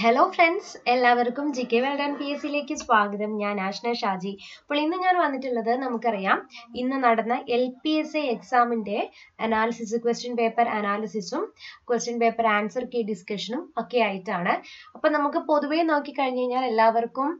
Hello friends എല്ലാവർക്കും G K world and P S സിയിലേക്ക് സ്വാഗതം. ഞാൻ ആഷ്ന ഷാജി. അപ്പോൾ ഇന്ന് ഞാൻ വന്നിട്ടുള്ളത് നമുക്കറിയാം. ഇന്ന് നടന്ന എൽ പി എസ് എ എക്സാമിന്റെ അനാലിസിസ് ക്വസ്റ്റ്യൻ പേപ്പർ അനാലിസിസും ക്വസ്റ്റ്യൻ പേപ്പർ ആൻസർ കീ ഡിസ്കഷനും ഒക്കെ ആയിട്ടാണ്. അപ്പോൾ നമുക്ക് പൊതുവേ നോക്കിക്കഴിഞ്ഞ് കഴിഞ്ഞാൽ എല്ലാവർക്കും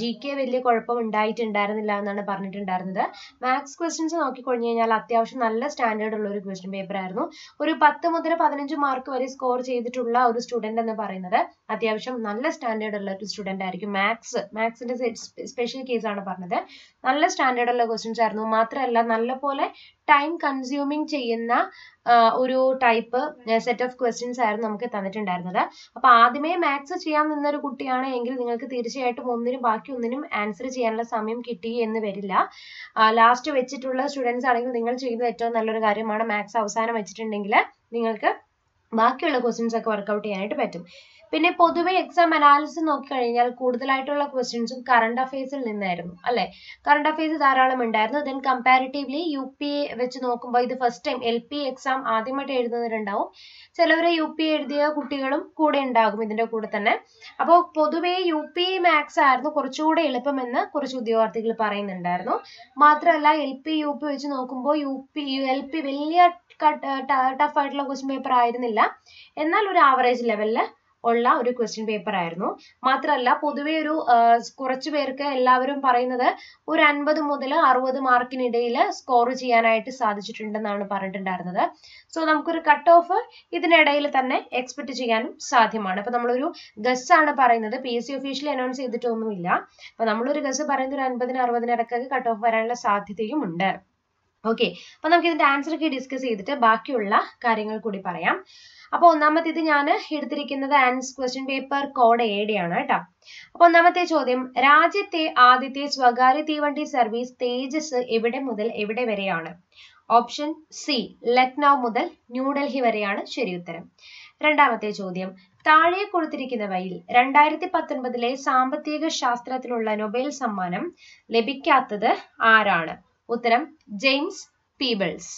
ജി കെ വലിയ കുഴപ്പം ഉണ്ടായിട്ടുണ്ടായിരുന്നില്ല എന്നാണ് പറഞ്ഞിട്ടുണ്ടായിരുന്നത്. മാത്സ് ക്വസ്റ്റ്യൻസ് നോക്കിക്കഴിഞ്ഞ് കഴിഞ്ഞാൽ അത്യാവശ്യം നല്ല സ്റ്റാൻഡേർഡ് ഉള്ള ഒരു ക്വസ്റ്റ്യൻ പേപ്പർ ആയിരുന്നു. ഒരു പത്ത് മുതൽ പതിനഞ്ച് മാർക്ക് വരെ സ്കോർ ചെയ്തിട്ടുള്ള ഒരു സ്റ്റുഡന്റ് എന്ന് പറയുന്നത് അത്യാവശ്യം നല്ല സ്റ്റാൻഡേർഡ് ഉള്ള ഒരു സ്റ്റുഡന്റ് ആയിരിക്കും. മാത്സ് മാത്സിന്റെ സ്പെഷ്യൽ കേസ് ആണ് പറഞ്ഞത്. നല്ല സ്റ്റാൻഡേർഡ് ഉള്ള ക്വസ്റ്റ്യൻസ് ആയിരുന്നു. മാത്രമല്ല നല്ലപോലെ ടൈം കൺസ്യൂമിങ് ചെയ്യുന്ന ഒരു ടൈപ്പ് സെറ്റ് ഓഫ് ക്വസ്റ്റ്യൻസ് ആയിരുന്നു നമുക്ക് തന്നിട്ടുണ്ടായിരുന്നത്. അപ്പോൾ ആദ്യമേ മാത്സ് ചെയ്യാൻ നിന്നൊരു കുട്ടിയാണ് എങ്കിൽ നിങ്ങൾക്ക് തീർച്ചയായിട്ടും ഒന്നിനും ബാക്കി ഒന്നിനും ആൻസർ ചെയ്യാനുള്ള സമയം കിട്ടി എന്ന് വരില്ല. ലാസ്റ്റ് വെച്ചിട്ടുള്ള സ്റ്റുഡൻസ് ആണെങ്കിൽ നിങ്ങൾ ചെയ്യുന്നത് ഏറ്റവും നല്ലൊരു കാര്യമാണ് മാത്സ് അവസാനം വെച്ചിട്ടുണ്ടെങ്കിൽ നിങ്ങൾക്ക് ബാക്കിയുള്ള ക്വസ്റ്റ്യൻസ് ഒക്കെ വർക്കൗട്ട് ചെയ്യാനായിട്ട് പറ്റും. പിന്നെ പൊതുവെ എക്സാം അനാലിസിസ് നോക്കിക്കഴിഞ്ഞാൽ കൂടുതലായിട്ടുള്ള ക്വസ്റ്റ്യൻസും കറണ്ട് അഫയേഴ്സിൽ നിന്നായിരുന്നു അല്ലെ? കറണ്ട് അഫയേഴ്സ് ധാരാളം ഉണ്ടായിരുന്നു. ദെൻ കമ്പാരിറ്റീവ്ലി യു പി വെച്ച് നോക്കുമ്പോൾ ഇത് first time L P exam ആദ്യമായിട്ട് എഴുതുന്നവരുണ്ടാവും. ചിലവരെ യു പി എഴുതിയ കുട്ടികളും കൂടെ ഉണ്ടാകും ഇതിന്റെ കൂടെ തന്നെ. അപ്പോൾ പൊതുവെ യു പി മാത്സ് ആയിരുന്നു കുറച്ചുകൂടെ എളുപ്പമെന്ന് കുറച്ച് ഉദ്യോഗാർത്ഥികൾ പറയുന്നുണ്ടായിരുന്നു. മാത്രമല്ല എൽ പി യു പി വെച്ച് നോക്കുമ്പോൾ യു പി എൽ പി വലിയ ടഫ് ആയിട്ടുള്ള ക്വസ്റ്റ്യൻ പേപ്പർ ആയിരുന്നില്ല. എന്നാൽ ഒരു ആവറേജ് ലെവലിൽ ഉള്ള ഒരു ക്വസ്റ്റ്യൻ പേപ്പർ ആയിരുന്നു. മാത്രമല്ല പൊതുവെ ഒരു കുറച്ചു പേർക്ക് എല്ലാവരും പറയുന്നത് ഒരു അൻപത് മുതൽ അറുപത് മാർക്കിനിടയിൽ സ്കോർ ചെയ്യാനായിട്ട് സാധിച്ചിട്ടുണ്ടെന്നാണ് പറഞ്ഞിട്ടുണ്ടായിരുന്നത്. സോ നമുക്കൊരു കട്ട് ഓഫ് ഇതിനിടയിൽ തന്നെ എക്സ്പെക്ട് ചെയ്യാനും സാധ്യമാണ്. അപ്പൊ നമ്മളൊരു ഗസ് ആണ് പറയുന്നത്. P S C officially announce ചെയ്തിട്ടൊന്നുമില്ല. അപ്പൊ നമ്മളൊരു ഗസ് പറയുന്നത് ഒരു അൻപതിന് അറുപതിന് ഇടയ്ക്കൊക്കെ കട്ട് ഓഫ് വരാനുള്ള സാധ്യതയും ഉണ്ട് ഓക്കെ അപ്പൊ നമുക്ക് ഇതിന്റെ ആൻസർ ഒക്കെ ഡിസ്കസ് ചെയ്തിട്ട് ബാക്കിയുള്ള കാര്യങ്ങൾ കൂടി പറയാം. അപ്പൊ ഒന്നാമത്തേത് ഞാൻ എടുത്തിരിക്കുന്നത് ആൻസ് ക്വസ്റ്റ്യൻ പേപ്പർ കോഡ് ഏടെയാണ് കേട്ടോ. അപ്പൊ ഒന്നാമത്തെ ചോദ്യം രാജ്യത്തെ ആദ്യത്തെ സ്വകാര്യ തീവണ്ടി സർവീസ് തേജസ് എവിടെ മുതൽ എവിടെ വരെയാണ്? ഓപ്ഷൻ സി ലക്നൗ മുതൽ ന്യൂഡൽഹി വരെയാണ് ശരി ഉത്തരം. രണ്ടാമത്തെ ചോദ്യം താഴെ കൊടുത്തിരിക്കുന്നവയിൽ രണ്ടായിരത്തി പത്തൊൻപതിലെ സാമ്പത്തിക ശാസ്ത്രത്തിലുള്ള നൊബേൽ സമ്മാനം ലഭിക്കാത്തത് ആരാണ്? ഉത്തരം ജെയിംസ് പീബിൾസ്.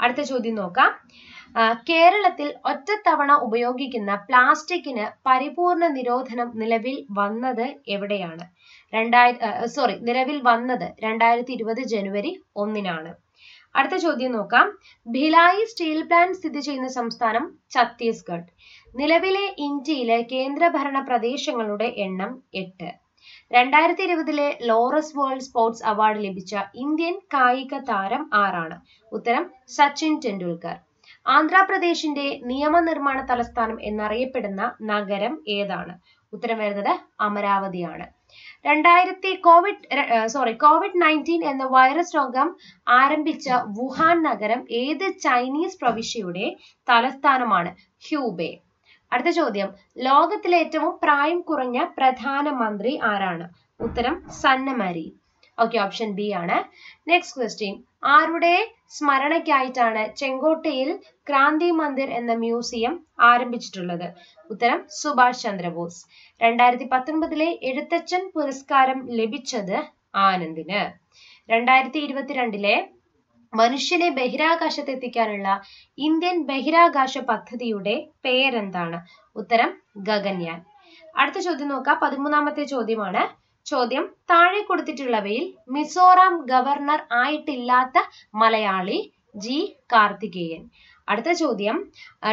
അടുത്ത ചോദ്യം നോക്കാം. കേരളത്തിൽ ഒറ്റത്തവണ ഉപയോഗിക്കുന്ന പ്ലാസ്റ്റിക്കിന് പരിപൂർണ നിരോധനം നിലവിൽ വന്നത് എവിടെയാണ്? രണ്ടായിര സോറി നിലവിൽ വന്നത് രണ്ടായിരത്തി ഇരുപത് ജനുവരി ഒന്നിനാണ്. അടുത്ത ചോദ്യം നോക്കാം. ഭിലായി സ്റ്റീൽ പ്ലാന്റ് സ്ഥിതി ചെയ്യുന്ന സംസ്ഥാനം ഛത്തീസ്ഗഡ്. നിലവിലെ ഇന്ത്യയിലെ കേന്ദ്രഭരണ പ്രദേശങ്ങളുടെ എണ്ണം എട്ട്. രണ്ടായിരത്തി ഇരുപതിലെ ലോറസ് വേൾഡ് സ്പോർട്സ് അവാർഡ് ലഭിച്ച ഇന്ത്യൻ കായിക താരം ആരാണ്? ഉത്തരം സച്ചിൻ ടെണ്ടുൽക്കർ. ആന്ധ്രാപ്രദേശിന്റെ നിയമനിർമ്മാണ തലസ്ഥാനം എന്നറിയപ്പെടുന്ന നഗരം ഏതാണ്? ഉത്തരം വരുന്നത് അമരാവതിയാണ്. രണ്ടായിരത്തി കോവിഡ് സോറി കോവിഡ് നയന്റീൻ എന്ന വൈറസ് രോഗം ആരംഭിച്ച വുഹാൻ നഗരം ഏത് ചൈനീസ് പ്രവിശ്യയുടെ തലസ്ഥാനമാണ്? ഹ്യൂബെ. അടുത്ത ചോദ്യം. ലോകത്തിലെ ഏറ്റവും പ്രായം കുറഞ്ഞ പ്രധാനമന്ത്രി ആരാണ്? ഉത്തരം Sanna Marin. Okay option B ആണ്. നെക്സ്റ്റ് ക്വസ്റ്റ്യൻ ആരുടെ സ്മരണയ്ക്കായിട്ടാണ് ചെങ്കോട്ടയിൽ ക്രാന്തി മന്ദിർ എന്ന മ്യൂസിയം ആരംഭിച്ചിട്ടുള്ളത്? ഉത്തരം സുഭാഷ് ചന്ദ്രബോസ്. രണ്ടായിരത്തി പത്തൊൻപതിലെ എഴുത്തച്ഛൻ പുരസ്കാരം ലഭിച്ചത് ആനന്ദിന്. രണ്ടായിരത്തി ഇരുപത്തിരണ്ടിലെ മനുഷ്യനെ ബഹിരാകാശത്ത് എത്തിക്കാനുള്ള ഇന്ത്യൻ ബഹിരാകാശ പദ്ധതിയുടെ പേരെന്താണ്? ഉത്തരം ഗഗൻയാൻ. അടുത്ത ചോദ്യം നോക്കാം. പതിമൂന്നാമത്തെ ചോദ്യമാണ് ചോദ്യം. താഴെ കൊടുത്തിട്ടുള്ളവയിൽ മിസോറാം ഗവർണർ ആയിട്ടില്ലാത്ത മലയാളി ജി കാർത്തികേയൻ. അടുത്ത ചോദ്യം.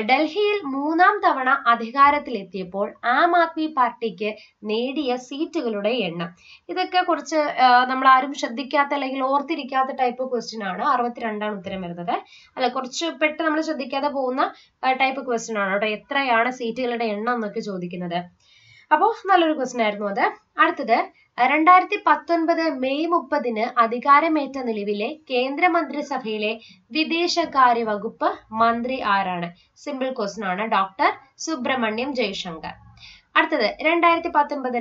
ഡൽഹിയിൽ മൂന്നാം തവണ അധികാരത്തിലെത്തിയപ്പോൾ ആം ആദ്മി പാർട്ടിക്ക് നേടിയ സീറ്റുകളുടെ എണ്ണം. ഇതൊക്കെ കുറച്ച് നമ്മൾ ആരും ശ്രദ്ധിക്കാത്ത അല്ലെങ്കിൽ ഓർത്തിരിക്കാത്ത ടൈപ്പ് ക്വസ്റ്റ്യൻ ആണ്. അറുപത്തിരണ്ടാണ് ഉത്തരം വരുന്നത്. അല്ല കുറച്ച് പെട്ടെന്ന് നമ്മൾ ശ്രദ്ധിക്കാതെ പോകുന്ന ടൈപ്പ് ക്വസ്റ്റ്യൻ ആണ് കേട്ടോ. എത്രയാണ് സീറ്റുകളുടെ എണ്ണം എന്നൊക്കെ ചോദിക്കുന്നത്. അപ്പോൾ നല്ലൊരു ക്വസ്റ്റ്യൻ ആയിരുന്നു അത്. അടുത്തത് രണ്ടായിരത്തി പത്തൊൻപത് മെയ് മുപ്പതിന് അധികാരമേറ്റ നിലവിലെ കേന്ദ്രമന്ത്രിസഭയിലെ വിദേശകാര്യ വകുപ്പ് മന്ത്രി ആരാണ്? സിമ്പിൾ ക്വസ്റ്റ്യൻ ആണ്. ഡോക്ടർ സുബ്രഹ്മണ്യം ജയശങ്കർ. അടുത്തത് രണ്ടായിരത്തി പത്തൊൻപത്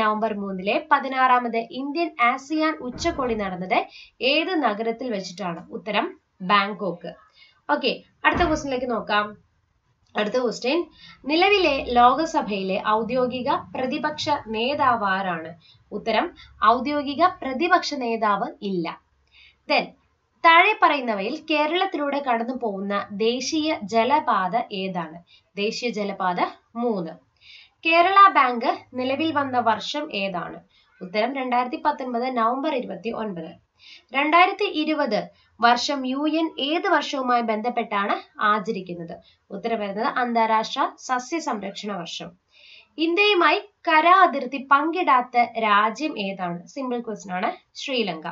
നവംബർ മൂന്നിലെ പതിനാറാമത് ഇന്ത്യൻ ആസിയാൻ ഉച്ചകോടി നടന്നത് ഏത് നഗരത്തിൽ വെച്ചിട്ടാണ്? ഉത്തരം ബാങ്കോക്ക്. ഓക്കെ അടുത്ത ക്വസ്റ്റിനിലേക്ക് നോക്കാം. അടുത്ത ക്വസ്റ്റ്യൻ നിലവിലെ ലോകസഭയിലെ ഔദ്യോഗിക പ്രതിപക്ഷ നേതാവ് ആരാണ്? ഉത്തരം ഔദ്യോഗിക പ്രതിപക്ഷ നേതാവ് ഇല്ല. ദെൻ താഴെ പറയുന്നവയിൽ കേരളത്തിലൂടെ കടന്നു പോകുന്ന ദേശീയ ജലപാത ഏതാണ്? ദേശീയ ജലപാത മൂന്ന്. കേരള ബാങ്ക് നിലവിൽ വന്ന വർഷം ഏതാണ്? ഉത്തരം രണ്ടായിരത്തി പത്തൊൻപത് നവംബർ ഇരുപത്തി ഒൻപത്. രണ്ടായിരത്തി ഇരുപത് വർഷം യു എൻ ഏത് വർഷവുമായി ബന്ധപ്പെട്ടാണ് ആചരിക്കുന്നത്? ഉത്തരം വരുന്നത് അന്താരാഷ്ട്ര സസ്യ സംരക്ഷണ വർഷം. ഇന്ത്യയുമായി കരാ അതിർത്തി പങ്കിടാത്ത രാജ്യം ഏതാണ്? സിമ്പിൾ ക്വസ്റ്റൻ ആണ്. ശ്രീലങ്ക.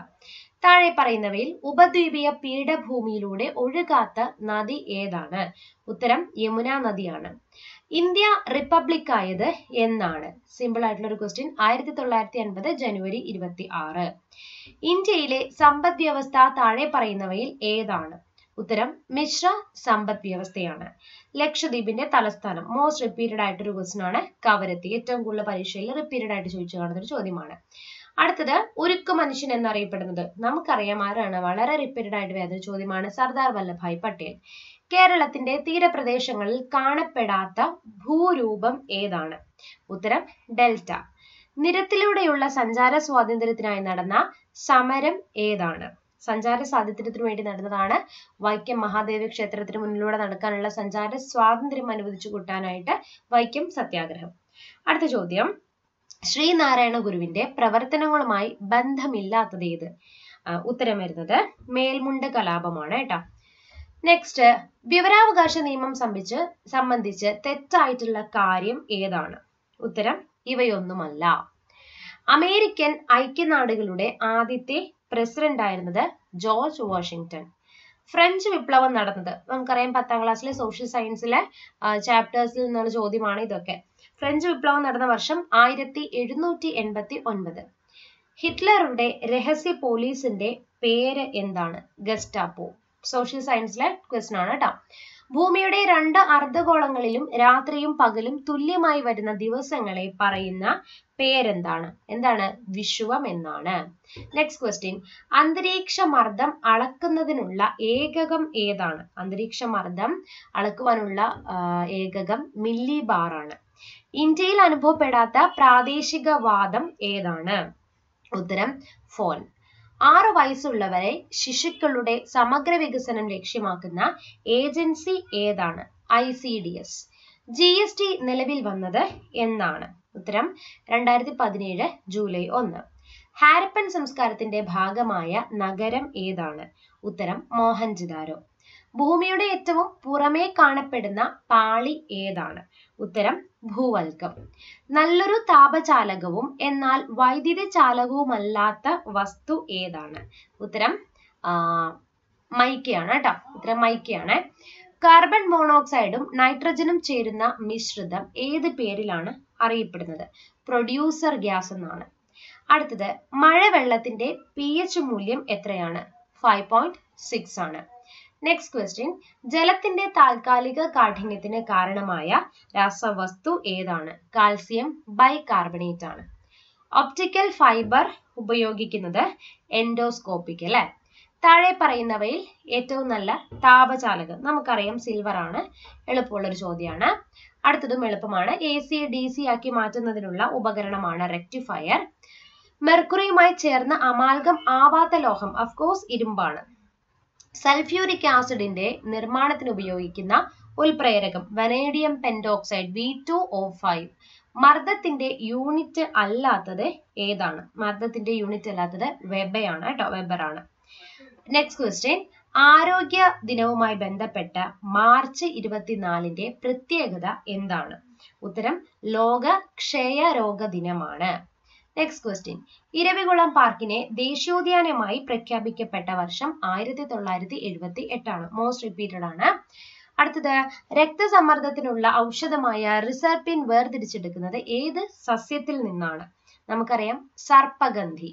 താഴെ പറയുന്നവയിൽ ഉപദ്വീപീയ പീഠഭൂമിയിലൂടെ ഒഴുകാത്ത നദി ഏതാണ്? ഉത്തരം യമുന നദിയാണ്. ഇന്ത്യ റിപ്പബ്ലിക് ആയത് എന്നാണ്. സിമ്പിൾ ആയിട്ടുള്ള ഒരു ക്വസ്റ്റ്യൻ ആയിരത്തി തൊള്ളായിരത്തി അൻപത് ജനുവരി ഇരുപത്തി ആറ് ഇന്ത്യയിലെ സമ്പദ് വ്യവസ്ഥ താഴെ പറയുന്നവയിൽ ഏതാണ്? ഉത്തരം മിശ്ര സമ്പദ് വ്യവസ്ഥയാണ് ലക്ഷദ്വീപിന്റെ തലസ്ഥാനം. മോസ്റ്റ് റിപ്പീറ്റഡ് ആയിട്ടൊരു ക്വസ്റ്റൻ ആണ്. കവരത്തി. ഏറ്റവും കൂടുതൽ പരീക്ഷയിൽ റിപ്പീറ്റഡ് ആയിട്ട് ചോദിച്ചു കാണുന്ന ഒരു ചോദ്യമാണ്. അടുത്തത് ഉരുക്ക് മനുഷ്യൻ എന്നറിയപ്പെടുന്നത്. നമുക്കറിയാം ആരാണ്? വളരെ റിപ്പീറ്റഡ് ആയിട്ട് വരുന്ന ചോദ്യമാണ് സർദാർ വല്ലഭായ് പട്ടേൽ. കേരളത്തിന്റെ തീരപ്രദേശങ്ങളിൽ കാണപ്പെടാത്ത ഭൂരൂപം ഏതാണ്? ഉത്തരം ഡെൽറ്റ. നിരത്തിലൂടെയുള്ള സഞ്ചാര സ്വാതന്ത്ര്യത്തിനായി നടന്ന സമരം ഏതാണ്? സഞ്ചാര സ്വാതന്ത്ര്യത്തിന് വേണ്ടി നടന്നതാണ് വൈക്കം മഹാദേവ ക്ഷേത്രത്തിന് മുന്നിലൂടെ നടക്കാനുള്ള സഞ്ചാര സ്വാതന്ത്ര്യം അനുവദിച്ചു കൂട്ടാനായിട്ട് വൈക്കം സത്യാഗ്രഹം. അടുത്ത ചോദ്യം. ശ്രീനാരായണ ഗുരുവിന്റെ പ്രവർത്തനങ്ങളുമായി ബന്ധമില്ലാത്തത് ഏത്? ഉത്തരം വരുന്നത് മേൽമുണ്ട് കലാപമാണ് കേട്ടോ. നെക്സ്റ്റ് വിവരാവകാശ നിയമം സംബന്ധിച്ച് സംബന്ധിച്ച് തെറ്റായിട്ടുള്ള കാര്യം ഏതാണ്? ഉത്തരം ഇവയൊന്നുമല്ല. അമേരിക്കൻ ഐക്യനാടുകളുടെ ആദ്യത്തെ പ്രസിഡന്റ് ആയിരുന്നത് ജോർജ് വാഷിങ്ടൺ. ഫ്രഞ്ച് വിപ്ലവം നടന്നത്. നമുക്കറിയാം പത്താം ക്ലാസ്സിലെ സോഷ്യൽ സയൻസിലെ ചാപ്റ്റേഴ്സിൽ നിന്നുള്ള ചോദ്യമാണ് ഇതൊക്കെ. ഫ്രഞ്ച് വിപ്ലവം നടന്ന വർഷം ആയിരത്തി എഴുന്നൂറ്റി എൺപത്തി ഒൻപത് ഹിറ്റ്ലറുടെ രഹസ്യ പോലീസിന്റെ പേര് എന്താണ്? ഗസ്റ്റാപ്പോ. സോഷ്യൽ സയൻസിലെ ക്വസ്റ്റൻ ആണ് കേട്ടോ ഭൂമിയുടെ രണ്ട് അർദ്ധഗോളങ്ങളിലും രാത്രിയും പകലും തുല്യമായി വരുന്ന ദിവസങ്ങളെ പറയുന്ന പേരെന്താണ്? എന്താണ്? വിശ്വം എന്നാണ്. നെക്സ്റ്റ് ക്വസ്റ്റ്യൻ അന്തരീക്ഷ മർദ്ദം അളക്കുന്നതിനുള്ള ഏകകം ഏതാണ്? അന്തരീക്ഷ മർദ്ദം അളക്കുവാനുള്ള ഏകകം മില്ലി ബാർ ആണ്. ഇന്ത്യയിൽ അനുഭവപ്പെടാത്ത പ്രാദേശിക വാദം ഏതാണ്? ഉത്തരം ഫോൺ ആറ് വയസ്സുള്ളവരെ ശിശുക്കളുടെ സമഗ്ര വികസനം ലക്ഷ്യമാക്കുന്ന ഏജൻസി ഏതാണ്? I C D S. G S T നിലവിൽ വന്നത് എന്നാണ്. ഉത്തരം രണ്ടായിരത്തി പതിനേഴ് ജൂലൈ ഒന്ന്. ഹാരപ്പൻ സംസ്കാരത്തിന്റെ ഭാഗമായ നഗരം ഏതാണ്? ഉത്തരം മോഹൻജിദാരോ. ഭൂമിയുടെ ഏറ്റവും പുറമേ കാണപ്പെടുന്ന പാളി ഏതാണ്? ഉത്തരം ഭൂവൽക്കം. നല്ലൊരു താപചാലകവും എന്നാൽ വൈദ്യുത ചാലകവുമല്ലാത്ത വസ്തു ഏതാണ്? ഉത്തരം മൈക്കയാണ് കേട്ടോ ഉത്തരം മൈക്കയാണ്. കാർബൺ മോണോക്സൈഡും നൈട്രജനും ചേരുന്ന മിശ്രിതം ഏത് പേരിലാണ് അറിയപ്പെടുന്നത്? പ്രൊഡ്യൂസർ ഗ്യാസ് എന്നാണ്. അടുത്തത് മഴവെള്ളത്തിന്റെ പി എച്ച് മൂല്യം എത്രയാണ്? ഫൈവ് പോയിന്റ് സിക്സ് ആണ്. നെക്സ്റ്റ് ക്വസ്റ്റ്യൻ ജലത്തിന്റെ താൽക്കാലിക കാഠിന്യത്തിന് കാരണമായ രാസവസ്തു ഏതാണ്? കാൽസ്യം ബൈകാർബണേറ്റ് ആണ്. ഒപ്റ്റിക്കൽ ഫൈബർ ഉപയോഗിക്കുന്നത് എൻഡോസ്കോപ്പിക് അല്ലെ? താഴെ പറയുന്നവയിൽ ഏറ്റവും നല്ല താപചാലകം നമുക്കറിയാം സിൽവർ ആണ്. എളുപ്പമുള്ള ഒരു ചോദ്യമാണ്. അടുത്തതും എളുപ്പമാണ്. എ സി ഡി സി ആക്കി മാറ്റുന്നതിനുള്ള ഉപകരണമാണ് റെക്ടിഫയർ മെർക്കുറിയുമായി ചേർന്ന് അമാൽഗം ആവാത്ത ലോഹം അഫ്കോഴ്സ് ഇരുമ്പാണ്. സൾഫ്യൂരിക് ആസിഡിന്റെ നിർമ്മാണത്തിന് ഉപയോഗിക്കുന്ന ഉൽപ്രേരകം vanadium pentoxide V two O five മർദ്ദത്തിന്റെ unit അല്ലാത്തത് ഏതാണ്? മർദ്ദത്തിന്റെ യൂണിറ്റ് അല്ലാത്തത് വെബയാണ് കേട്ടോ വെബറാണ് നെക്സ്റ്റ് ക്വസ്റ്റ്യൻ ആരോഗ്യ ദിനവുമായി ബന്ധപ്പെട്ട മാർച്ച് ഇരുപത്തിനാലിന്റെ പ്രത്യേകത എന്താണ്? ഉത്തരം ലോക ക്ഷയരോഗ ദിനമാണ്. നെക്സ്റ്റ് ക്വസ്റ്റ്യൻ ഇരവികുളം പാർക്കിനെ ദേശീയോദ്യാനമായി പ്രഖ്യാപിക്കപ്പെട്ട വർഷം ആയിരത്തി തൊള്ളായിരത്തി എഴുപത്തി എട്ടാണ് മോസ്റ്റ് റിപ്പീറ്റഡ് ആണ്. അടുത്തത് രക്തസമ്മർദ്ദത്തിനുള്ള ഔഷധമായ റിസർപ്പിൻ വേർതിരിച്ചെടുക്കുന്നത് ഏത് സസ്യത്തിൽ നിന്നാണ്? നമുക്കറിയാം സർപ്പഗന്ധി.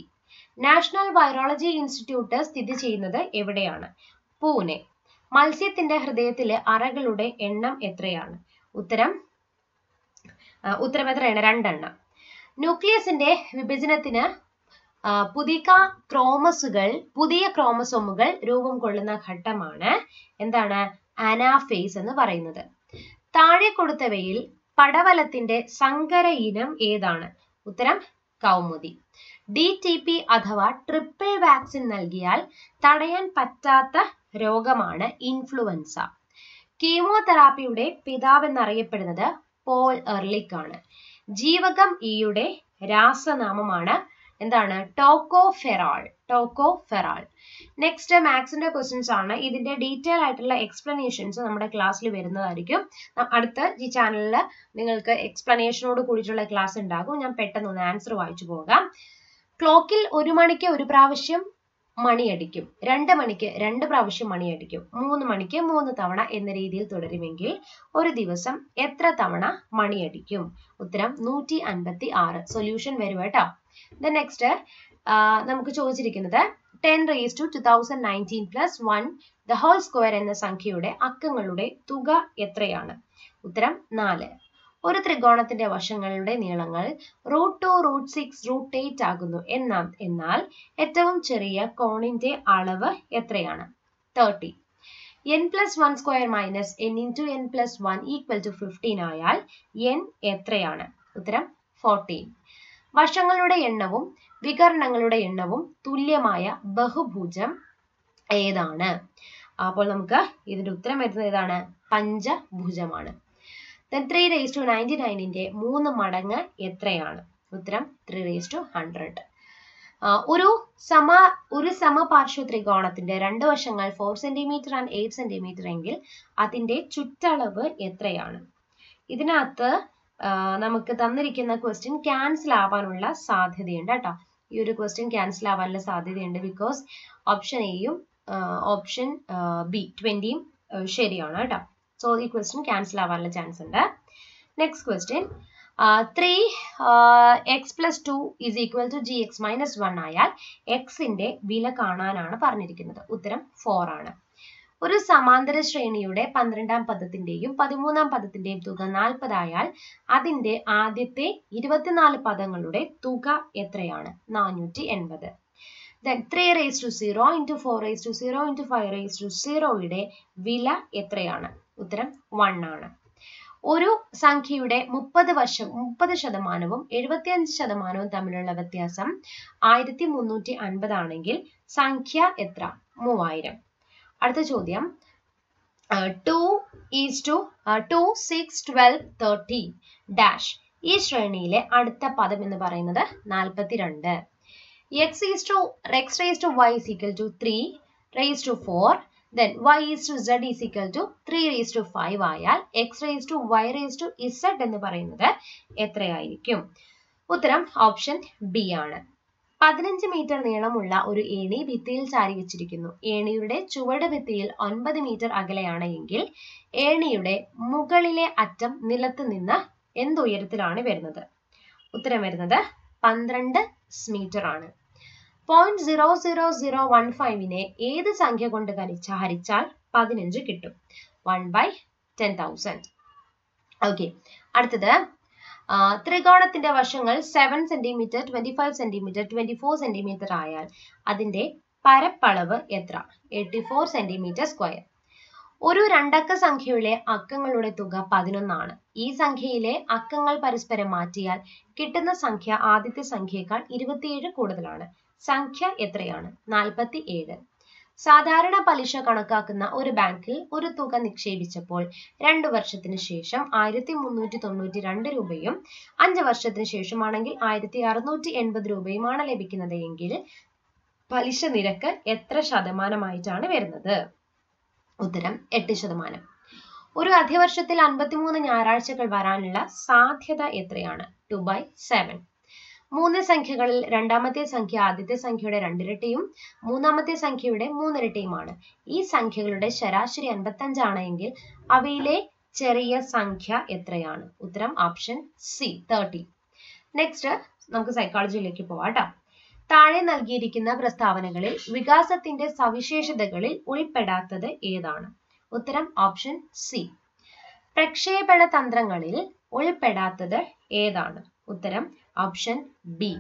നാഷണൽ വൈറോളജി ഇൻസ്റ്റിറ്റ്യൂട്ട് സ്ഥിതി ചെയ്യുന്നത് എവിടെയാണ്? പൂനെ. മത്സ്യത്തിന്റെ ഹൃദയത്തിലെ അറകളുടെ എണ്ണം എത്രയാണ്? ഉത്തരം ഉത്തരം എത്രയാണ്? രണ്ടെണ്ണം. ന്യൂക്ലിയസിന്റെ വിഭജനത്തിന് പുതിയ ക്രോമസുകൾ പുതിയ ക്രോമസോമുകൾ രൂപം കൊള്ളുന്ന ഘട്ടമാണ് എന്താണ്? അനാഫേസ് എന്ന് പറയുന്നത്. താഴെ കൊടുത്തവയിൽ പടവലത്തിന്റെ സങ്കര ഇനം ഏതാണ്? ഉത്തരം കൗമുദി. ഡി ടി പി അഥവാ ട്രിപ്പിൾ വാക്സിൻ നൽകിയാൽ തടയാൻ പറ്റാത്ത രോഗമാണ് ഇൻഫ്ലുവൻസ. കീമോതെറാപ്പിയുടെ പിതാവ് എന്നറിയപ്പെടുന്നത് പോൾ എർലിക് ആണ് ജീവകം ഇയുടെ രാസനാമമാണ്. എന്താണ്? ടോക്കോഫെറാൾ. ടോക്കോഫെറാൾ. നെക്സ്റ്റ് മാത്സിന്റെ ക്വസ്റ്റ്യൻസ് ആണ്. ഇതിന്റെ ഡീറ്റെയിൽ ആയിട്ടുള്ള എക്സ്പ്ലനേഷൻസ് നമ്മുടെ ക്ലാസ്സിൽ വരുന്നതായിരിക്കും. അടുത്ത ഈ ചാനലിൽ നിങ്ങൾക്ക് എക്സ്പ്ലനേഷനോട് കൂടിയിട്ടുള്ള ക്ലാസ് ഉണ്ടാകും. ഞാൻ പെട്ടെന്ന് ഒന്ന് ആൻസർ വായിച്ചു പോകാം. ക്ലോക്കിൽ ഒരു മണിക്ക് ഒരു പ്രാവശ്യം മണിയടിക്കും. രണ്ട് മണിക്ക് രണ്ട് പ്രാവശ്യം മണിയടിക്കും. മൂന്ന് മണിക്ക് മൂന്ന് തവണ എന്ന രീതിയിൽ തുടരുമെങ്കിൽ ഒരു ദിവസം എത്ര തവണ മണിയടിക്കും? ഉത്തരം നൂറ്റി അൻപത്തി ആറ് സൊല്യൂഷൻ വരും കേട്ടോ ദ നെക്സ്റ്റ് നമുക്ക് ചോദിച്ചിരിക്കുന്നത് ten raise to two thousand nineteen plus one the whole square എന്ന സംഖ്യയുടെ അക്കങ്ങളുടെ തുക എത്രയാണ്? ഉത്തരം നാല്. ഒരു ത്രികോണത്തിന്റെ വശങ്ങളുടെ നീളങ്ങൾ root two root six root eight ആകുന്നു. എന്നാ എന്നാൽ ഏറ്റവും ചെറിയ കോണിന്റെ അളവ് എത്രയാണ്? Thirty. N plus one square minus N into N plus one equal to fifteen ആയാൽ എൻ എത്രയാണ്? ഉത്തരം ഫോർട്ടീൻ വശങ്ങളുടെ എണ്ണവും വികരണങ്ങളുടെ എണ്ണവും തുല്യമായ ബഹുഭുജം ഏതാണ്? അപ്പോൾ നമുക്ക് ഇതിന്റെ ഉത്തരം വരുന്നത് ഏതാണ്? പഞ്ചഭുജമാണ്. Then three raise to ninety നയനിന്റെ മൂന്ന് മടങ്ങ് എത്രയാണ്? ഉത്തരം ത്രീ റേസ് ടു ഹൺഡ്രഡ് ഒരു സമ ഒരു സമപാർശ്വ ത്രികോണത്തിന്റെ രണ്ട് വശങ്ങൾ four centimetre and eight centimetre എങ്കിൽ അതിന്റെ ചുറ്റളവ് എത്രയാണ്? ഇതിനകത്ത് നമുക്ക് തന്നിരിക്കുന്ന ക്വസ്റ്റ്യൻ ക്യാൻസൽ ആവാനുള്ള സാധ്യതയുണ്ട് കേട്ടോ. ഈ ഒരു ക്വസ്റ്റ്യൻ ക്യാൻസൽ ആവാനുള്ള സാധ്യതയുണ്ട് ബിക്കോസ് ഓപ്ഷൻ എയും ഓപ്ഷൻ ബി ട്വന്റിയും ശരിയാണ് കേട്ടോ. സോ ഈ ക്വസ്റ്റ്യൻ ക്യാൻസൽ ആവാനുള്ള ചാൻസ് ഉണ്ട്. Next question three X plus two is equal to G X minus one ആയാൽ എക്സിന്റെ വില കാണാനാണ് പറഞ്ഞിരിക്കുന്നത്. ഉത്തരം ഫോർ ആണ്. ഒരു സമാന്തര ശ്രേണിയുടെ പന്ത്രണ്ടാം പദത്തിന്റെയും പതിമൂന്നാം പദത്തിന്റെയും തുക നാൽപ്പതായാൽ അതിന്റെ ആദ്യത്തെ ഇരുപത്തിനാല് പദങ്ങളുടെ തുക എത്രയാണ്? നാനൂറ്റി എൺപത്. Then three raise to zero into four raise to zero into five raise to സീറോയുടെ വില എത്രയാണ്? ഉത്തരം വൺ ആണ്. ഒരു സംഖ്യയുടെ മുപ്പത് വർഷം മുപ്പത് ശതമാനവും എഴുപത്തിയഞ്ച് ശതമാനവും തമ്മിലുള്ള വ്യത്യാസം ആയിരത്തി മുന്നൂറ്റി അൻപതാണെങ്കിൽ സംഖ്യ എത്ര? മൂവായിരം. അടുത്ത ചോദ്യം. Two is two two six twelve thirty dash ഈ ശ്രേണിയിലെ അടുത്ത പദം എന്ന് പറയുന്നത് നാൽപ്പത്തിരണ്ട് X is two X raise to Y equal to three raise to four then Y is two Z is equal to three raise to five ആയാൽ X raise to Y raise to Z എന്ന് പറയുന്നത് എത്രയായിരിക്കും? ഉത്തരം option B ആണ്. പതിനഞ്ച് metre നീളമുള്ള ഒരു ഏണി ഭിത്തിയിൽ ചാരി വെച്ചിരിക്കുന്നു. ഏണിയുടെ ചുവട് ഭിത്തിയിൽ ഒൻപത് മീറ്റർ അകലെയാണ് എങ്കിൽ ഏണിയുടെ മുകളിലെ അറ്റം നിലത്ത് നിന്ന് എന്തുയരത്തിലാണ് വരുന്നത്? ഉത്തരം വരുന്നത് പന്ത്രണ്ട് മീറ്റർ ആണ്. Point zero zero zero one ഫൈവിനെ ഏത് സംഖ്യ കൊണ്ട് കരിച്ച ഹരിച്ചാൽ പതിനഞ്ച് കിട്ടും. One by ten thousand okay അടുത്തത് ത്രികോണത്തിന്റെ വശങ്ങൾ seven centimetre twenty five centimetre twenty four centimetre ആയാൽ അതിന്റെ പരപ്പളവ് എത്ര? എയ്റ്റി ഫോർ സെന്റിമീറ്റർ സ്ക്വയർ ഒരു രണ്ടക്ക സംഖ്യയിലെ അക്കങ്ങളുടെ തുക പതിനൊന്നാണ്. ഈ സംഖ്യയിലെ അക്കങ്ങൾ പരസ്പരം മാറ്റിയാൽ കിട്ടുന്ന സംഖ്യ ആദ്യത്തെ സംഖ്യയേക്കാൾ ഇരുപത്തിയേഴ് കൂടുതലാണ്. സംഖ്യ എത്രയാണ്? നാൽപ്പത്തി ഏഴ് സാധാരണ പലിശ കണക്കാക്കുന്ന ഒരു ബാങ്കിൽ ഒരു തുക നിക്ഷേപിച്ചപ്പോൾ രണ്ടു വർഷത്തിന് ശേഷം ആയിരത്തി മുന്നൂറ്റി തൊണ്ണൂറ്റി രണ്ട് രൂപയും അഞ്ച് വർഷത്തിന് ശേഷമാണെങ്കിൽ ആയിരത്തി അറുന്നൂറ്റി എൺപത് രൂപയുമാണ് ലഭിക്കുന്നത് എങ്കിൽ പലിശ നിരക്ക് എത്ര ശതമാനമായിട്ടാണ് വരുന്നത്? ഉത്തരം എട്ട് ശതമാനം. ഒരു അധ്യവർഷത്തിൽ അൻപത്തിമൂന്ന് ഞായറാഴ്ചകൾ വരാനുള്ള സാധ്യത എത്രയാണ്? ടു ബൈ സെവൻ മൂന്ന് സംഖ്യകളിൽ രണ്ടാമത്തെ സംഖ്യ ആദ്യത്തെ സംഖ്യയുടെ രണ്ടിരട്ടിയും മൂന്നാമത്തെ സംഖ്യയുടെ മൂന്നിരട്ടിയുമാണ്. ഈ സംഖ്യകളുടെ ശരാശരി അൻപത്തഞ്ചാണ് എങ്കിൽ അവയിലെ ചെറിയ സംഖ്യ എത്രയാണ്? ഉത്തരം ഓപ്ഷൻ സി തേർട്ടി നെക്സ്റ്റ് നമുക്ക് സൈക്കോളജിയിലേക്ക് പോവാം കേട്ടോ താഴെ നൽകിയിരിക്കുന്ന പ്രസ്താവനകളിൽ വികാസത്തിന്റെ സവിശേഷതകളിൽ ഉൾപ്പെടാത്തത് ഏതാണ്? ഉത്തരം ഓപ്ഷൻ സി. പ്രക്ഷേപണ തന്ത്രങ്ങളിൽ ഉൾപ്പെടാത്തത് ഏതാണ്? ഉത്തരം ഓപ്ഷൻ ബി.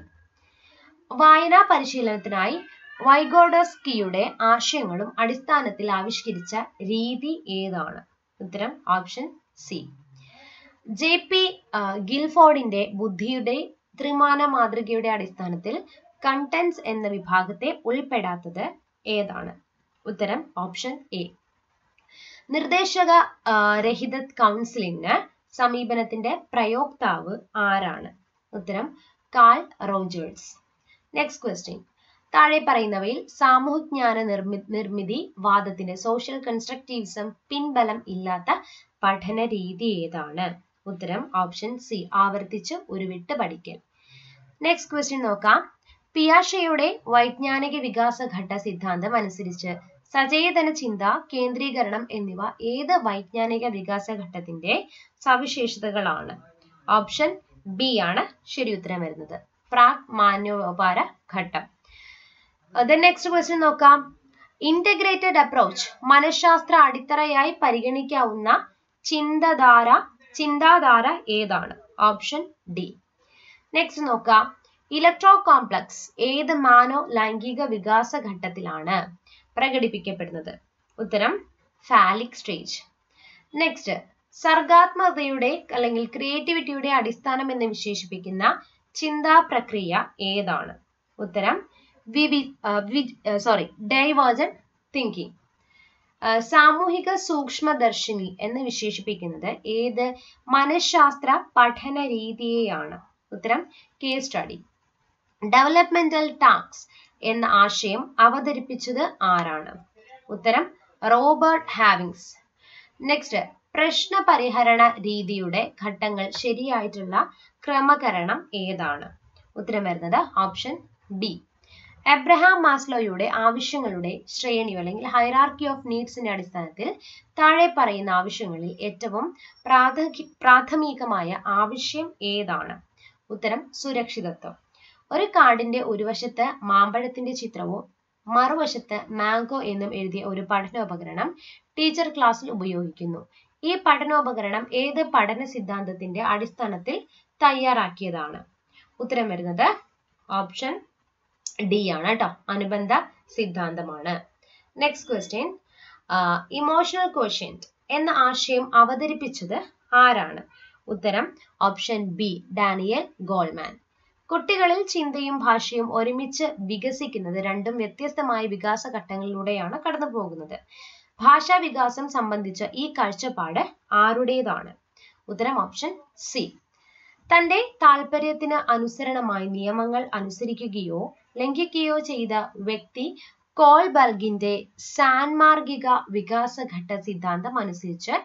വായനാ പരിശീലനത്തിനായി വൈഗോഡസ്കിയുടെ ആശയങ്ങളും അടിസ്ഥാനത്തിൽ ആവിഷ്കരിച്ച രീതി ഏതാണ്? ഉത്തരം ഓപ്ഷൻ സി. ജെ പി ഗിൽഫോർഡിന്റെ ബുദ്ധിയുടെ ത്രിമാന മാതൃകയുടെ അടിസ്ഥാനത്തിൽ കണ്ടൻസ് എന്ന വിഭാഗത്തെ ഉൾപ്പെടാത്തത് ഏതാണ്? ഉത്തരം ഓപ്ഷൻ എ നിർദ്ദേശക രഹിത കൗൺസിലിന് സമീപനത്തിന്റെ പ്രയോക്താവ് ആരാണ്? ഉത്തരം കാൾ റോജേഴ്സ്. നെക്സ്റ്റ് ക്വസ്റ്റ്യൻ താഴെ പറയുന്നവയിൽ സാമൂഹ്യജ്ഞാന നിർമ്മി നിർമ്മിതി വാദത്തിന്റെ സോഷ്യൽ കൺസ്ട്രക്റ്റിവിസം പിൻബലം ഇല്ലാത്ത പഠന രീതി ഏതാണ്? ഉത്തരം ഓപ്ഷൻ സി ആവർത്തിച്ച് ഒരു വിട്ട് പഠിക്കൽ. നെക്സ്റ്റ് ക്വസ്റ്റ്യൻ നോക്കാം. പിയാഷയുടെ വൈജ്ഞാനിക വികാസഘട്ട സിദ്ധാന്തം അനുസരിച്ച് സചേതന ചിന്ത കേന്ദ്രീകരണം എന്നിവ ഏത് വൈജ്ഞാനിക വികാസഘട്ടത്തിന്റെ സവിശേഷതകളാണ്? ഓപ്ഷൻ ബി ആണ് ശരി ഉത്തരം വരുന്നത്. പ്രാക് മാന്യോപാര ഘട്ടം. നെക്സ്റ്റ് ക്വസ്റ്റ്യൻ നോക്കാം. ഇന്റഗ്രേറ്റഡ് അപ്രോച്ച് മനഃശാസ്ത്ര അടിത്തറയായി പരിഗണിക്കാവുന്ന ചിന്തധാര ചിന്താധാര ഏതാണ്? Option D. നെക്സ്റ്റ് നോക്കാം. ഇലക്ട്രോ കോംപ്ലക്സ് ഏത് മാനോ ലൈംഗിക വികാസ ഘട്ടത്തിലാണ് പ്രകടിപ്പിക്കപ്പെടുന്നത്? ഉത്തരം ഫാലിക് സ്റ്റേജ് നെക്സ്റ്റ് സർഗാത്മകതയുടെ അല്ലെങ്കിൽ ക്രിയേറ്റിവിറ്റിയുടെ അടിസ്ഥാനം എന്ന് വിശേഷിപ്പിക്കുന്ന ചിന്താ പ്രക്രിയ ഏതാണ്? ഉത്തരം സോറി ഡൈവേർജൻ തിങ്കിങ് സാമൂഹിക സൂക്ഷ്മദർശിനി എന്ന് വിശേഷിപ്പിക്കുന്നത് ഏത് മനഃശാസ്ത്ര പഠന രീതിയെയാണ് ഉത്തരം കേസ് സ്റ്റഡി ഡെവലപ്മെന്റൽ ടാക്സ് എന്ന ആശയം അവതരിപ്പിച്ചത് ആരാണ്? ഉത്തരം റോബർട്ട് ഹാവിങ്സ്. നെക്സ്റ്റ് പ്രശ്ന പരിഹരണ രീതിയുടെ ഘട്ടങ്ങൾ ശരിയായിട്ടുള്ള ക്രമകരണം ഏതാണ്? ഉത്തരം വരുന്നത് ഓപ്ഷൻ ബി എബ്രഹാം മാസ്ലോയുടെ ആവശ്യങ്ങളുടെ ശ്രേണി അല്ലെങ്കിൽ ഹൈറാർക്കി ഓഫ് നീഡ്സിന്റെ അടിസ്ഥാനത്തിൽ താഴെ പറയുന്ന ആവശ്യങ്ങളിൽ ഏറ്റവും പ്രാഥമികമായ ആവശ്യം ഏതാണ്? ഉത്തരം സുരക്ഷിതത്വം. ഒരു കാർഡിന്റെ ഒരു വശത്ത് മാമ്പഴത്തിന്റെ ചിത്രവും മറുവശത്ത് മാംഗോ എന്നും എഴുതിയ ഒരു പഠനോപകരണം ടീച്ചർ ക്ലാസ്സിൽ ഉപയോഗിക്കുന്നു. ഈ പഠനോപകരണം ഏത് പഠന സിദ്ധാന്തത്തിന്റെ അടിസ്ഥാനത്തിൽ തയ്യാറാക്കിയതാണ്? ഉത്തരം വരുന്നത് ഓപ്ഷൻ ഡി ആണ് കേട്ടോ അനുബന്ധ സിദ്ധാന്തമാണ്. നെക്സ്റ്റ് ക്വസ്റ്റ്യൻ ഇമോഷണൽ ക്വഷ്യന്റ് എന്ന ആശയം അവതരിപ്പിച്ചത് ആരാണ്? ഉത്തരം ഓപ്ഷൻ ബി ഡാനിയൽ ഗോൾമാൻ. കുട്ടികളിൽ ചിന്തയും ഭാഷയും ഒരുമിച്ച് വികസിക്കുന്നത് രണ്ടും വ്യത്യസ്തമായ വികാസ ഘട്ടങ്ങളിലൂടെയാണ് കടന്നു പോകുന്നത് ഭാഷാ വികാസം സംബന്ധിച്ച ഈ കാഴ്ചപ്പാട് ആരുടേതാണ്? ഉത്തരം ഓപ്ഷൻ സി തന്റെ താല്പര്യത്തിന് അനുസരണമായി നിയമങ്ങൾ അനുസരിക്കുകയോ ലംഘിക്കുകയോ ചെയ്ത വ്യക്തി കോൾബർഗിന്റെ സാൻമാർഗിക വികാസഘട്ട സിദ്ധാന്തം അനുസരിച്ച്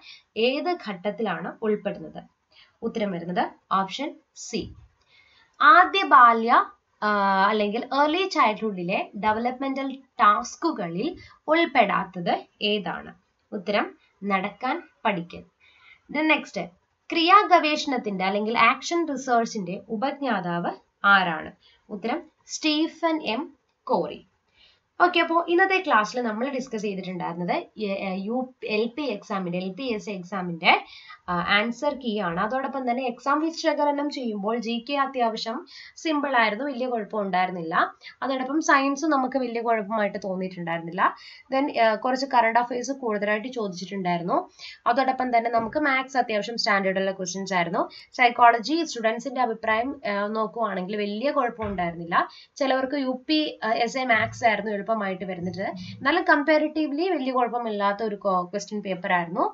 ഏത് ഘട്ടത്തിലാണ് ഉൾപ്പെടുന്നത്? ഉത്തരം വരുന്നത് ഓപ്ഷൻ സി ആദ്യ ബാല്യ അല്ലെങ്കിൽ ഏർലി ചൈൽഡ്ഹുഡിലെ ഡെവലപ്മെന്റൽ ടാസ്കുകളിൽ ഉൾപ്പെടാത്തത് ഏതാണ്? ഉത്തരം നടക്കാൻ പഠിക്കൽ. നെക്സ്റ്റ് ക്രിയാ ഗവേഷണത്തിന്റെ അല്ലെങ്കിൽ ആക്ഷൻ റിസർച്ചിന്റെ ഉപജ്ഞാതാവ് ആരാണ്? ഉത്തരം സ്റ്റീഫൻ എം. കോറി. ഓക്കെ അപ്പോൾ ഇന്നത്തെ ക്ലാസ്സിൽ നമ്മൾ ഡിസ്കസ് ചെയ്തിട്ടുണ്ടായിരുന്നത് യു എൽ പി എക്സാമിന്റെ എൽ പി എസ് എക്സാമിന്റെ ആൻസർ കീ ആണ്. അതോടൊപ്പം തന്നെ എക്സാം വിശകലനം ചെയ്യുമ്പോൾ ജി കെ അത്യാവശ്യം സിമ്പിൾ ആയിരുന്നു വലിയ കുഴപ്പം ഉണ്ടായിരുന്നില്ല. അതോടൊപ്പം സയൻസ് നമുക്ക് വലിയ കുഴപ്പമായിട്ട് തോന്നിയിട്ടുണ്ടായിരുന്നില്ല. ദെൻ കുറച്ച് കറണ്ട് അഫയേഴ്സ് കൂടുതലായിട്ട് ചോദിച്ചിട്ടുണ്ടായിരുന്നു. അതോടൊപ്പം തന്നെ നമുക്ക് മാത്സ് അത്യാവശ്യം സ്റ്റാൻഡേർഡുള്ള ക്വസ്റ്റ്യൻസ് ആയിരുന്നു. സൈക്കോളജി സ്റ്റുഡൻസിന്റെ അഭിപ്രായം നോക്കുവാണെങ്കിൽ വലിയ കുഴപ്പം ഉണ്ടായിരുന്നില്ല. ചിലവർക്ക് U P S A maths ആയിരുന്നു എളുപ്പമായിട്ട് വരുന്നത്. എന്നാലും കമ്പാരിറ്റീവ്ലി വലിയ കുഴപ്പമില്ലാത്ത ഒരു ക്വസ്റ്റ്യൻ പേപ്പർ ആയിരുന്നു.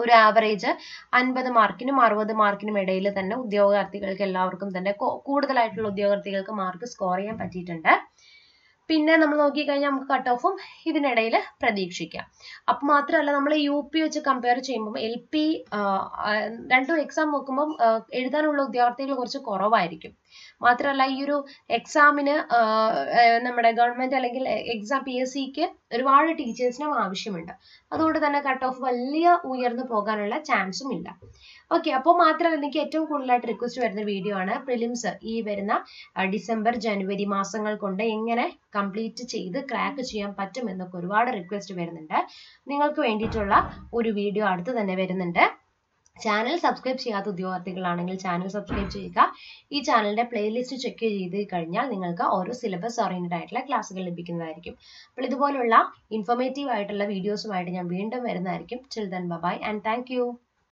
ഒരു ആവറേജ് അൻപത് മാർക്കിനും അറുപത് മാർക്കിനും ഇടയിൽ തന്നെ ഉദ്യോഗാർത്ഥികൾക്ക് എല്ലാവർക്കും തന്നെ കൂടുതലായിട്ടുള്ള ഉദ്യോഗാർത്ഥികൾക്ക് മാർക്ക് സ്കോർ ചെയ്യാൻ പറ്റിയിട്ടുണ്ട്. പിന്നെ നമ്മൾ നോക്കിക്കഴിഞ്ഞാൽ നമുക്ക് കട്ട് ഓഫും ഇതിനിടയിൽ പ്രതീക്ഷിക്കാം. അപ്പം മാത്രമല്ല നമ്മൾ യു പി വെച്ച് കമ്പയർ ചെയ്യുമ്പോൾ എൽ പി രണ്ടും എക്സാം നോക്കുമ്പം എഴുതാനുള്ള ഉദ്യോഗാർത്ഥികൾ കുറച്ച് കുറവായിരിക്കും. മാത്രമല്ല ഈ ഒരു എക്സാമിന് നമ്മുടെ ഗവൺമെന്റ് അല്ലെങ്കിൽ എക്സാം പി എസ് സിക്ക് ഒരുപാട് ടീച്ചേഴ്സിനും ആവശ്യമുണ്ട്. അതുകൊണ്ട് തന്നെ കട്ട് ഓഫ് വലിയ ഉയർന്നു പോകാനുള്ള ചാൻസും ഇല്ല. ഓക്കെ അപ്പോൾ മാത്രമല്ല എനിക്ക് ഏറ്റവും കൂടുതലായിട്ട് റിക്വസ്റ്റ് വരുന്ന വീഡിയോ ആണ് പ്രിലിംസ് ഈ വരുന്ന ഡിസംബർ ജനുവരി മാസങ്ങൾ കൊണ്ട് എങ്ങനെ കംപ്ലീറ്റ് ചെയ്ത് ക്രാക്ക് ചെയ്യാൻ പറ്റും എന്നൊക്കെ ഒരുപാട് റിക്വസ്റ്റ് വരുന്നുണ്ട്. നിങ്ങൾക്ക് വേണ്ടിയിട്ടുള്ള ഒരു വീഡിയോ അടുത്ത് തന്നെ വരുന്നുണ്ട്. ചാനൽ സബ്സ്ക്രൈബ് ചെയ്യാത്ത ഉദ്യോഗാർത്ഥികളാണെങ്കിൽ ചാനൽ സബ്സ്ക്രൈബ് ചെയ്യുക. ഈ ചാനലിന്റെ പ്ലേലിസ്റ്റ് ചെക്ക് ചെയ്ത് കഴിഞ്ഞാൽ നിങ്ങൾക്ക് ഓരോ സിലബസ് ഓറിയന്റഡ് ആയിട്ടുള്ള ക്ലാസ്സുകൾ ലഭിക്കുന്നതായിരിക്കും. അപ്പോൾ ഇതുപോലുള്ള ഇൻഫോർമേറ്റീവ് ആയിട്ടുള്ള വീഡിയോസുമായിട്ട് ഞാൻ വീണ്ടും വരുന്നതായിരിക്കും. Chill then bye and thank